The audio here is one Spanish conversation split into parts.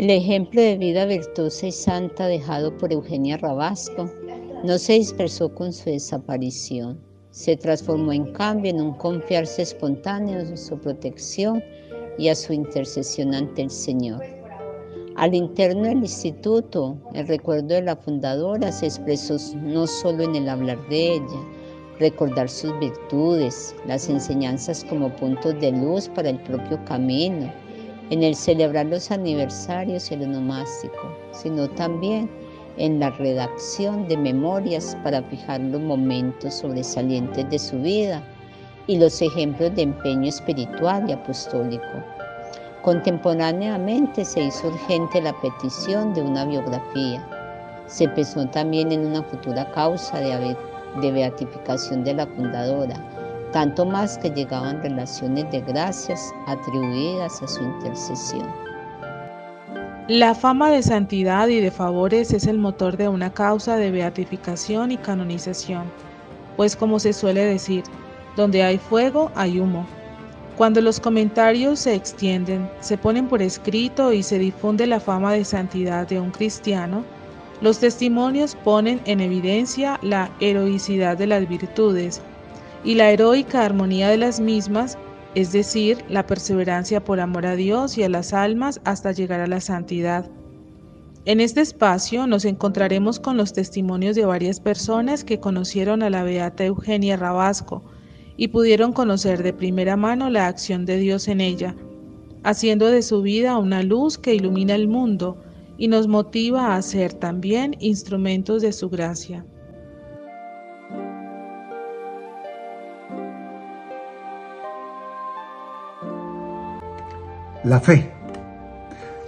El ejemplo de vida virtuosa y santa dejado por Eugenia Rabasco no se dispersó con su desaparición. Se transformó en cambio en un confiarse espontáneo en su protección y a su intercesión ante el Señor. Al interno del instituto, el recuerdo de la fundadora se expresó no solo en el hablar de ella, recordar sus virtudes, las enseñanzas como puntos de luz para el propio camino, en el celebrar los aniversarios y el onomástico, sino también en la redacción de memorias para fijar los momentos sobresalientes de su vida y los ejemplos de empeño espiritual y apostólico. Contemporáneamente se hizo urgente la petición de una biografía. Se pensó también en una futura causa de, beatificación de la fundadora, tanto más que llegaban relaciones de gracias atribuidas a su intercesión. La fama de santidad y de favores es el motor de una causa de beatificación y canonización, pues como se suele decir, donde hay fuego hay humo. Cuando los comentarios se extienden, se ponen por escrito y se difunde la fama de santidad de un cristiano, los testimonios ponen en evidencia la heroicidad de las virtudes y la heroica armonía de las mismas, es decir, la perseverancia por amor a Dios y a las almas hasta llegar a la santidad. En este espacio nos encontraremos con los testimonios de varias personas que conocieron a la beata Eugenia Rabasco, y pudieron conocer de primera mano la acción de Dios en ella, haciendo de su vida una luz que ilumina el mundo y nos motiva a ser también instrumentos de su gracia. La fe.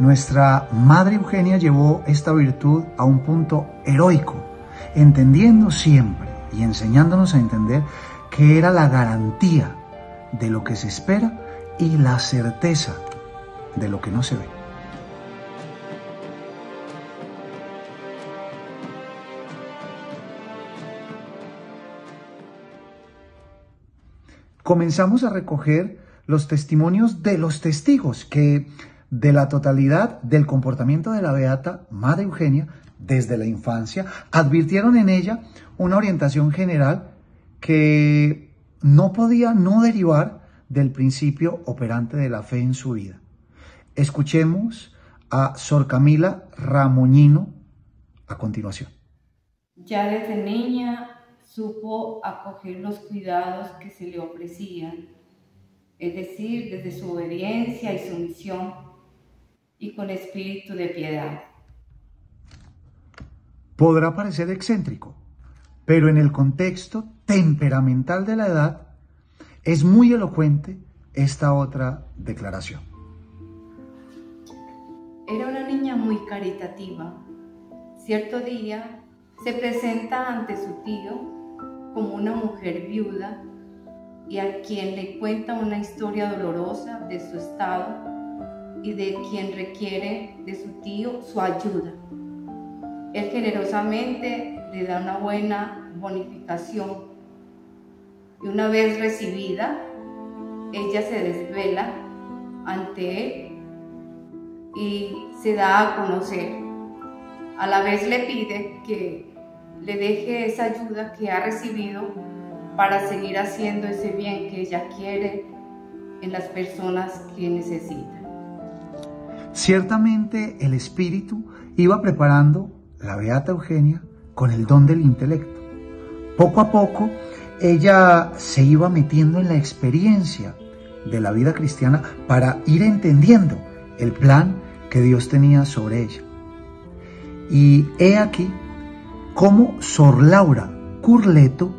Nuestra Madre Eugenia llevó esta virtud a un punto heroico, entendiendo siempre y enseñándonos a entender que era la garantía de lo que se espera y la certeza de lo que no se ve. Comenzamos a recoger los testimonios de los testigos que de la totalidad del comportamiento de la beata Madre Eugenia desde la infancia advirtieron en ella una orientación general que no podía no derivar del principio operante de la fe en su vida. Escuchemos a Sor Camila Ramoñino a continuación. Ya desde niña supo acoger los cuidados que se le ofrecían, es decir, desde su obediencia y sumisión y con espíritu de piedad. Podrá parecer excéntrico, pero en el contexto temperamental de la edad es muy elocuente esta otra declaración. Era una niña muy caritativa. Cierto día se presenta ante su tío como una mujer viuda y a quien le cuenta una historia dolorosa de su estado y de quien requiere de su tío su ayuda. Él generosamente le da una buena bonificación. Y una vez recibida, ella se desvela ante él y se da a conocer. A la vez le pide que le deje esa ayuda que ha recibido para seguir haciendo ese bien que ella quiere en las personas que necesitan. Ciertamente el Espíritu iba preparando la Beata Eugenia con el don del intelecto. Poco a poco, ella se iba metiendo en la experiencia de la vida cristiana para ir entendiendo el plan que Dios tenía sobre ella. Y he aquí cómo Sor Laura Curleto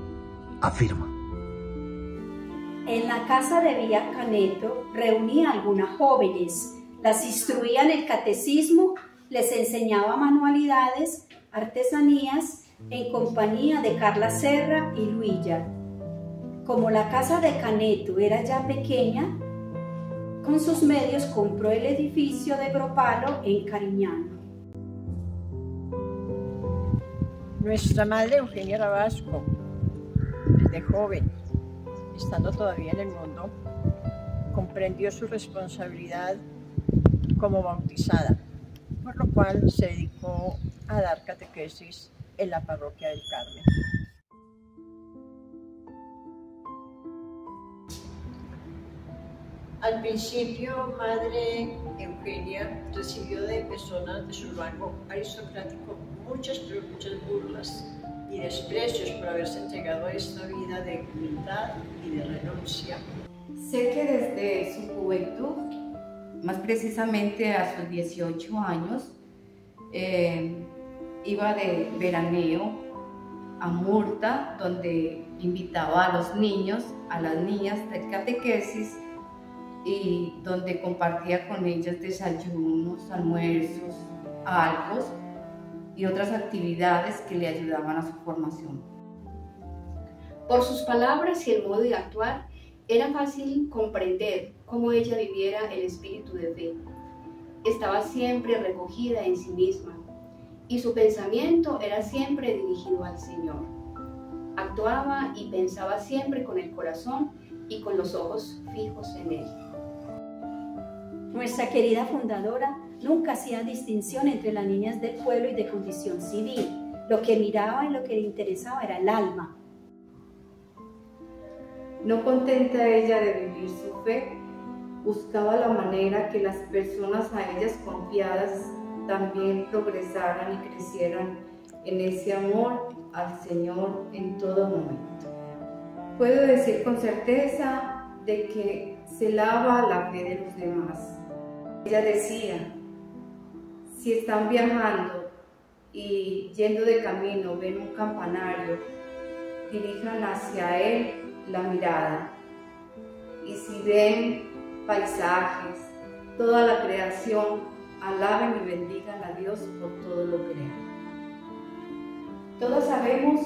afirma. En la casa de Villa Caneto reunía algunas jóvenes, las instruía en el catecismo, les enseñaba manualidades artesanías en compañía de Carla Serra y Luilla. Como la casa de Caneto era ya pequeña, con sus medios compró el edificio de Gropalo en Cariñano. Nuestra madre Eugenia Rabasco, de joven, estando todavía en el mundo, comprendió su responsabilidad como bautizada por lo cual se dedicó a dar catequesis en la parroquia del Carmen. Al principio, Madre Eugenia recibió de personas de su rango aristocrático muchas, pero muchas burlas y desprecios por haberse entregado a esta vida de humildad y de renuncia. Sé que desde su juventud, más precisamente a sus 18 años, eh, iba de veraneo a Murta, donde invitaba a los niños, a las niñas de catequesis, y donde compartía con ellas desayunos, almuerzos, algo y otras actividades que le ayudaban a su formación. Por sus palabras y el modo de actuar, era fácil comprender cómo ella viviera el espíritu de fe. Estaba siempre recogida en sí misma y su pensamiento era siempre dirigido al Señor. Actuaba y pensaba siempre con el corazón y con los ojos fijos en Él. Nuestra querida fundadora nunca hacía distinción entre las niñas del pueblo y de condición civil. Lo que miraba y lo que le interesaba era el alma. No contenta ella de vivir su fe, buscaba la manera que las personas a ellas confiadas también progresaran y crecieran en ese amor al Señor en todo momento. Puedo decir con certeza de que se lava la fe de los demás. Ella decía, si están viajando y yendo de camino ven un campanario, dirijan hacia él la mirada. Y si ven paisajes, toda la creación, alaben y bendigan a Dios por todo lo creado. Todos sabemos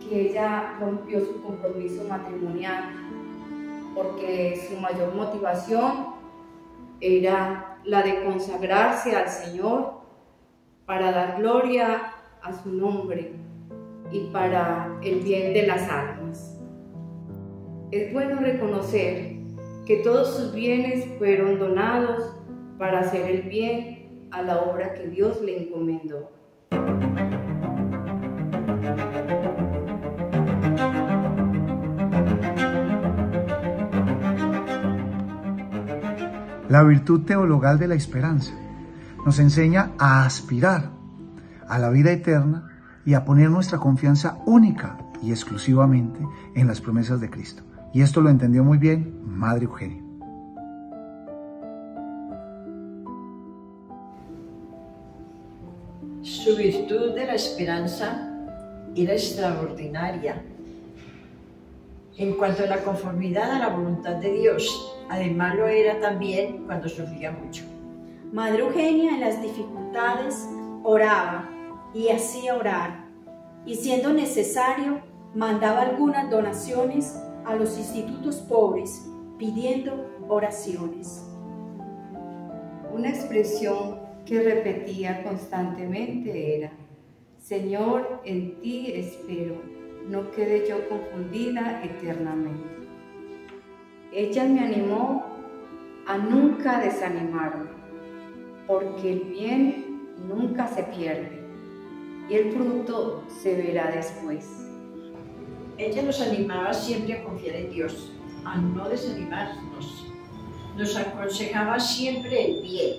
que ella rompió su compromiso matrimonial porque su mayor motivación era la de consagrarse al Señor para dar gloria a su nombre y para el bien de las almas. Es bueno reconocer que todos sus bienes fueron donados para hacer el bien a la obra que Dios le encomendó. La virtud teologal de la esperanza nos enseña a aspirar a la vida eterna y a poner nuestra confianza única y exclusivamente en las promesas de Cristo. Y esto lo entendió muy bien Madre Eugenia. Su virtud de la esperanza era extraordinaria. En cuanto a la conformidad a la voluntad de Dios, además lo era también cuando sufría mucho. Madre Eugenia en las dificultades oraba y hacía orar, y siendo necesario, mandaba algunas donaciones a los institutos pobres pidiendo oraciones. Una expresión que repetía constantemente era, Señor, en ti espero, no quede yo confundida eternamente. Ella me animó a nunca desanimarme, porque el bien nunca se pierde y el fruto se verá después. Ella nos animaba siempre a confiar en Dios, a no desanimarnos. Nos aconsejaba siempre el bien.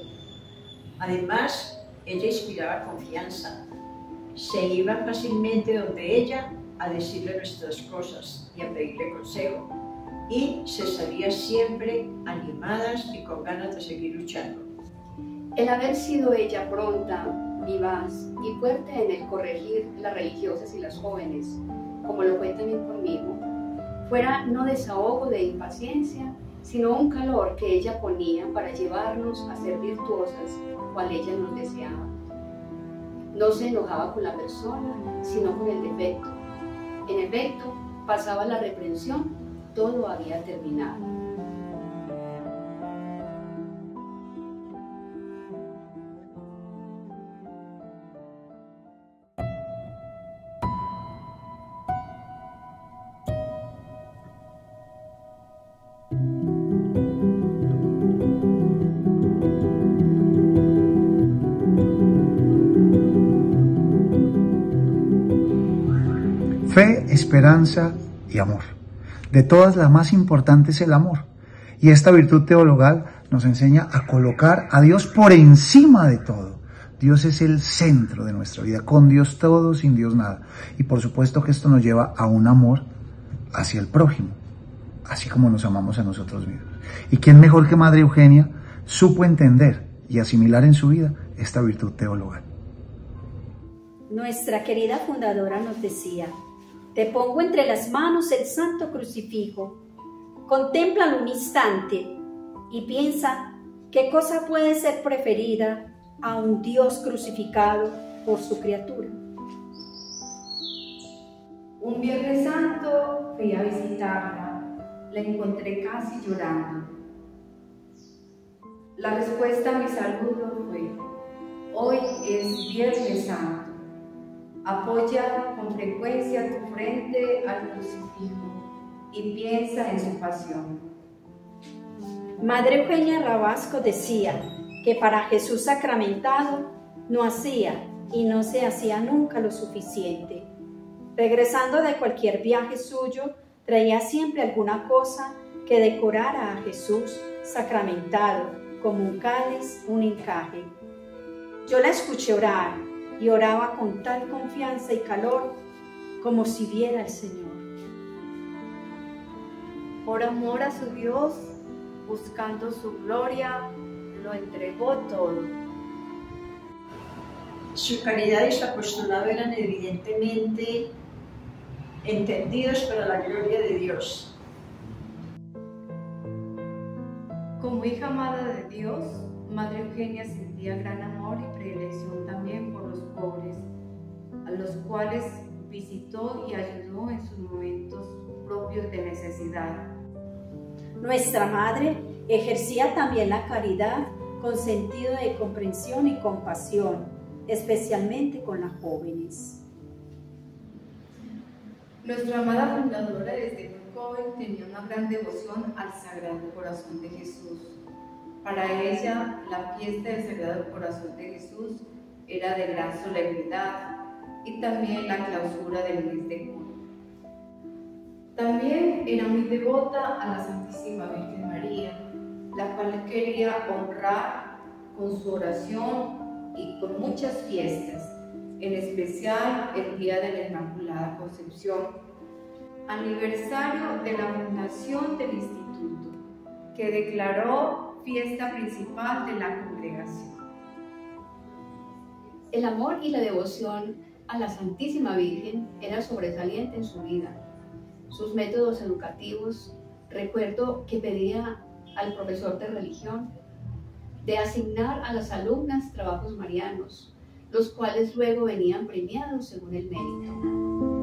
Además, ella inspiraba confianza. Se iba fácilmente donde ella a decirle nuestras cosas y a pedirle consejo. Y se salía siempre animadas y con ganas de seguir luchando. El haber sido ella pronta, vivaz y fuerte en el corregir las religiosas y las jóvenes, como lo fue también conmigo, fuera no desahogo de impaciencia, sino un calor que ella ponía para llevarnos a ser virtuosas, cual ella nos deseaba. No se enojaba con la persona, sino con el defecto. En efecto, pasaba la reprensión, todo había terminado. Esperanza y amor. De todas, la más importante es el amor. Y esta virtud teologal nos enseña a colocar a Dios por encima de todo. Dios es el centro de nuestra vida, con Dios todo, sin Dios nada. Y por supuesto que esto nos lleva a un amor hacia el prójimo, así como nos amamos a nosotros mismos. ¿Y quién mejor que Madre Eugenia supo entender y asimilar en su vida esta virtud teologal? Nuestra querida fundadora nos decía, te pongo entre las manos el santo crucifijo, contémplalo un instante y piensa qué cosa puede ser preferida a un Dios crucificado por su criatura. Un Viernes Santo fui a visitarla, la encontré casi llorando. La respuesta a mi saludo fue, hoy es Viernes Santo. Apoya con frecuencia tu frente al crucifijo y piensa en su pasión. Madre Eugenia Rabasco decía que para Jesús sacramentado no hacía y no se hacía nunca lo suficiente. Regresando de cualquier viaje suyo, traía siempre alguna cosa que decorara a Jesús sacramentado, como un cáliz, un encaje. Yo la escuché orar y oraba con tal confianza y calor como si viera al Señor. Por amor a su Dios, buscando su gloria, lo entregó todo. Su caridad y su apostolado eran evidentemente entendidos para la gloria de Dios. Como hija amada de Dios, Madre Eugenia sentía gran amor y predilección también por los pobres, a los cuales visitó y ayudó en sus momentos propios de necesidad nuestra Madre ejercía también la caridad con sentido de comprensión y compasión, especialmente con las jóvenes. Nuestra amada fundadora desde muy joven tenía una gran devoción al Sagrado Corazón de Jesús. Para ella, la fiesta del Sagrado Corazón de Jesús era de gran solemnidad y también la clausura del mes de junio. También era muy devota a la Santísima Virgen María, la cual quería honrar con su oración y con muchas fiestas, en especial el Día de la Inmaculada Concepción, aniversario de la fundación del instituto, que declaró fiesta principal de la congregación. El amor y la devoción a la Santísima Virgen era sobresaliente en su vida sus métodos educativos, recuerdo que pedía al profesor de religión de asignar a las alumnas trabajos marianos, los cuales luego venían premiados según el mérito.